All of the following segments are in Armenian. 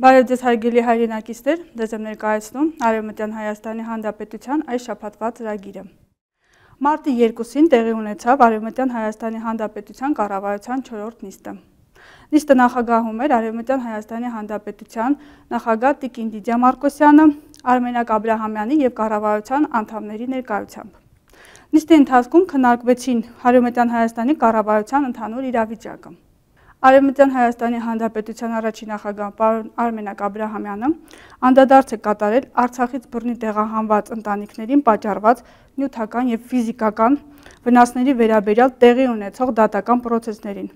Բարև ձեզ հարգելի հայրենակիցներ, ձեզ եմ ներկայացնում Արևմտյան Հայաստանի Հանրապետության այս շաբաթվա ծրագիրը։ Մարտի 2-ին տեղի ունեցավ Արևմտյան Հայաստանի Հանրապետության կառավարության 4-րդ նիստը։ Նիստը նախագահում էր Արևմտյան Հայաստանի Հանրապետության նախագահ Տիկին Դիդիա Մարկոսյանը, Արմենակ Աբրահամյանի եւ կառավարության անդամների ներկայությամբ։ Նիստի ընթացքում քննարկվեցին Արևմտյան Հայաստանի կառավարության ընդհանուր իրավիճակը։ Արևմտյան Հայաստանի Հանրապետության առաջին նախագահ պարոն Արմենակ Աբրահամյանը անդադարձ է կատարել Արցախից բռնի տեղահանված ընտանիքներին պատճառված նյութական եւ ֆիզիկական վնասների վերաբերյալ տեղի ունեցող դատական process-ներին։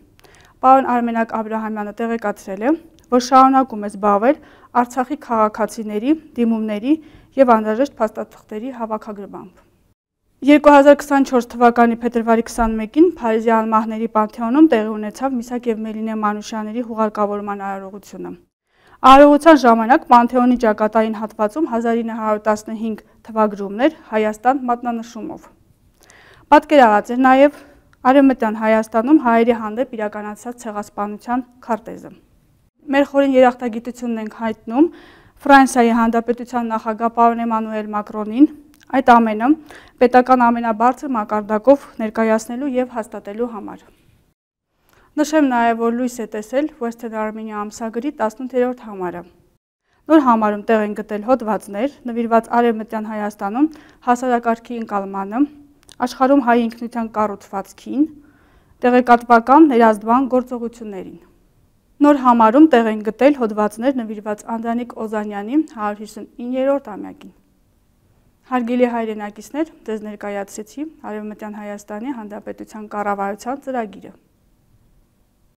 Պարոն Արմենակ Աբրահամյանը տեղեկացրել է, որ շարունակում է զբաղվել Արցախի քաղաքացիների, դիմումների եւ անհրաժեշտ փաստաթղթերի հավաքագրմամբ։ 2024 թվականի փետրվարի 21-ին Փարիզի Ալմահների Պանթեոնում տեղի ունեցավ Միսակ եւ Մելինե Մանուշյանների հուղարկավորման արարողությունը։ Արարողության ժամանակ Պանթեոնի ճակատային հատվածում 1915 թվագրումներ Հայաստան մատնանշումով։ Պատկերացած էր նաև Արևմտյան Հայաստանում հայերի հանդեպ իրականացած ցեղասպանության քարտեզը։ Մեր խորին երախտագիտությունն ենք հայտնում. Ֆրանսիայի Հանրապետության նախագահ պարոն Էմանուել Մակրոնին, Այդ ամենը պետական ամենաբարձր մակարդակով ներկայացնելու եւ հաստատելու համար։ Նշեմ նաև, որ լույս է տեսել Western Armenia ամսագրի 18-րդ համարը։ Նոր համարում տեղ են գտել հոդվածներ, նվիրված Արևմտյան Հայաստանում հասարակարգի ընկալմանը, աշխարհում հայ ինքնության կառուցվածքին, տեղեկատվական ներազդվան գործողություններին։ Նոր համարում տեղ են գտել հոդվածներ նվիրված Անդրանիկ Օզանյանի 159-րդ ամյակին։ Հարգելի հայրենակիցներ, ձեզ ներկայացրեցի Արևմտյան Հայաստանի Հանրապետության կառավարության ծրագիրը։